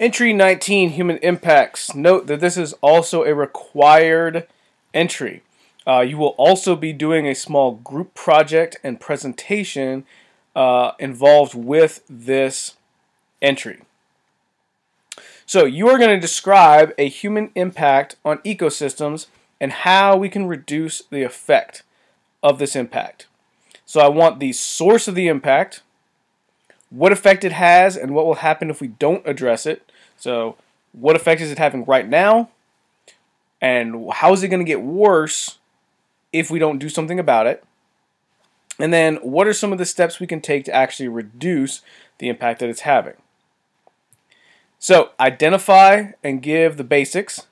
Entry 19, Human Impacts. Note that this is also a required entry. Uh, you will also be doing a small group project and presentation uh, involved with this entry. So you are going to describe a human impact on ecosystems and how we can reduce the effect of this impact. So I want the source of the impact, what effect it has, and what will happen if we don't address it. So what effect is it having right now? And how is it going to get worse if we don't do something about it? And then what are some of the steps we can take to actually reduce the impact that it's having? So identify and give the basics.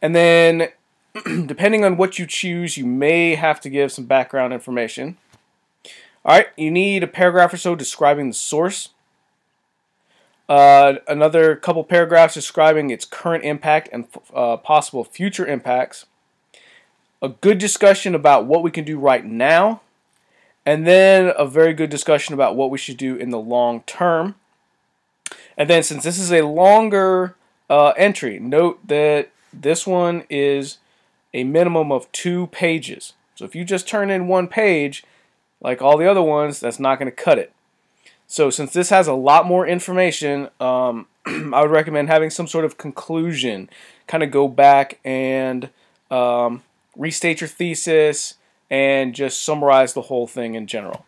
And then depending on what you choose, you may have to give some background information. Alright, you need a paragraph or so describing the source. Uh, another couple paragraphs describing its current impact and uh, possible future impacts. A good discussion about what we can do right now. And then a very good discussion about what we should do in the long term. And then since this is a longer uh, entry, note that this one is a minimum of two pages. So if you just turn in one page, like all the other ones, that's not going to cut it. So since this has a lot more information, um, I would recommend having some sort of conclusion. Kind of go back and um, restate your thesis and just summarize the whole thing in general.